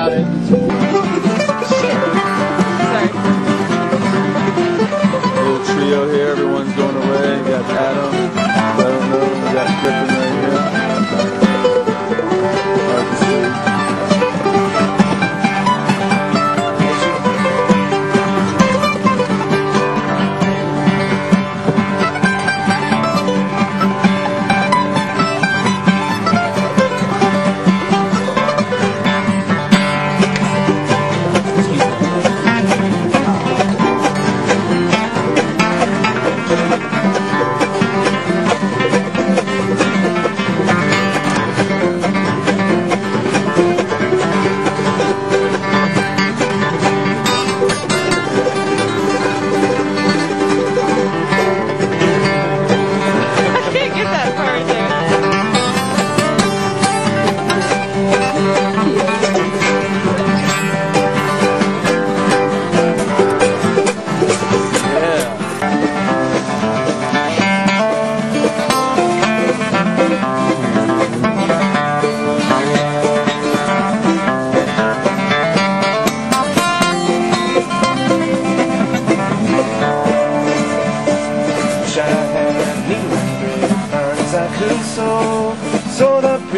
Little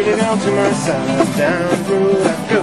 Pretty girl to my side. Down through road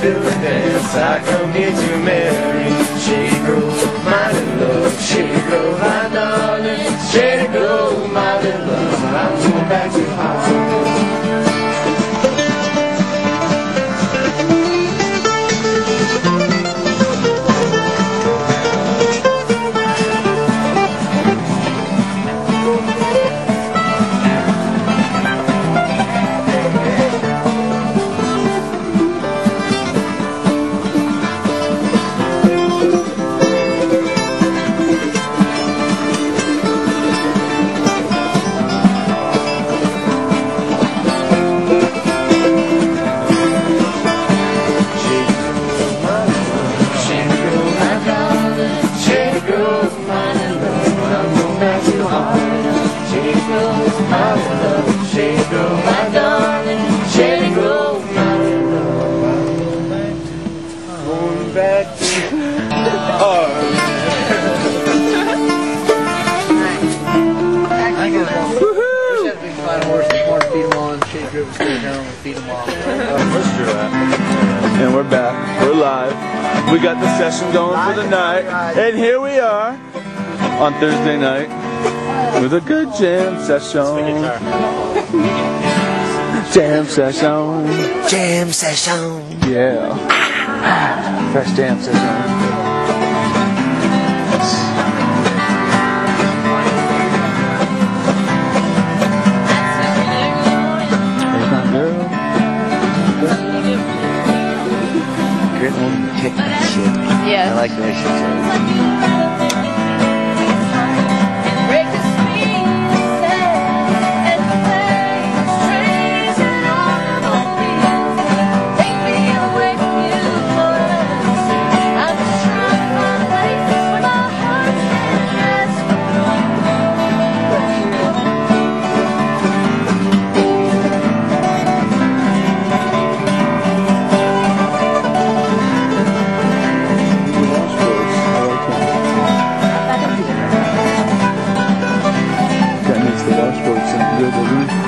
fill and dance. I come here to marry. Shady Grove, my love, shady Grove, my darling, shady Grove, my love. I'm going back to Hollywood. Shake rivers stay down and feed them all. Let's do. And we're back. We're live. We got the session going for the night. And here we are on Thursday night with a good jam session. Jam session. Jam session. Yeah. Fresh jam session. There's my girl. Griffin kicked that. I like the way she Deus, Deus.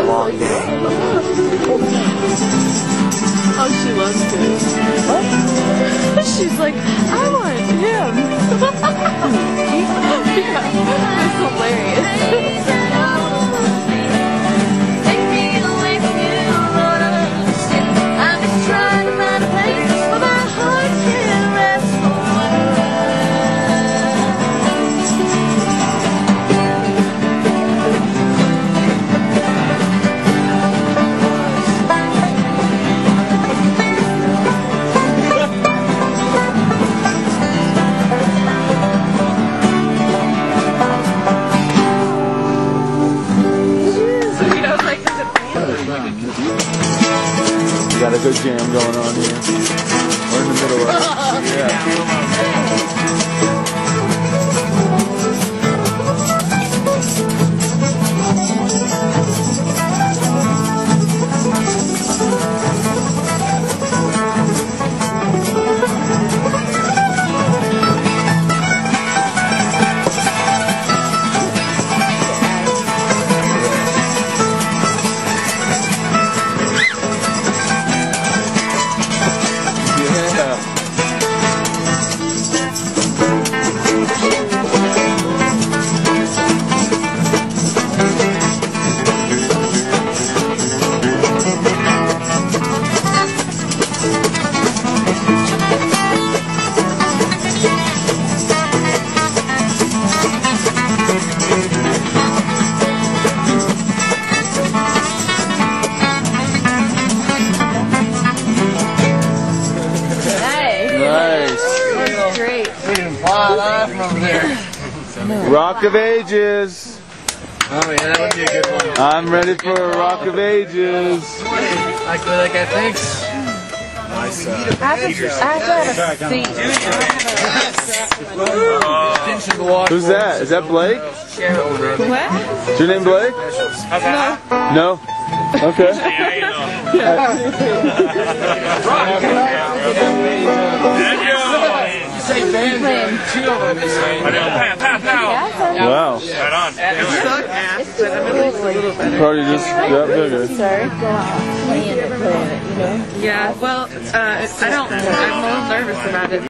Oh, she loves it. She's like, I want him. yeah, it's hilarious. On here. We're in the middle of it. Yeah. Yeah. Over there. Rock of Ages. Oh yeah, that would be a good one. I'm ready for a Rock of Ages. Like like I think. Uh, I have to, I have to a seat. Attention to the water. Who's that? Is that Blake? What? Is your name Blake? No. No? Okay. Say them. Wow. Suck ass, but I'm at least a little better. Party just got bigger. Yeah, well, uh, I don't, I'm a little nervous about it.